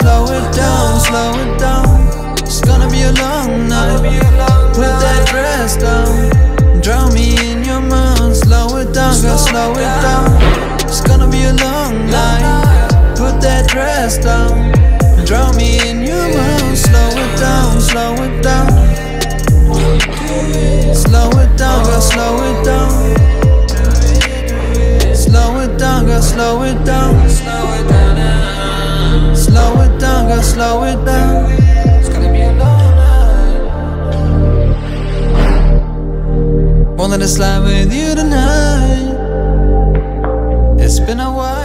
slow it down, slow it down. It's gonna be a long night. Put that dress down, drown me in your mind. Slow it down, girl, slow it down. It's gonna be a long night. Put that dress down, drown me in your mind. Slow it down, slow it down. Slow it down, girl, slow it down. Slow it down, girl, slow it down. Slow it down, girl, slow it down. It's gonna be a long night. Won't let it slide with you tonight. It's been a while.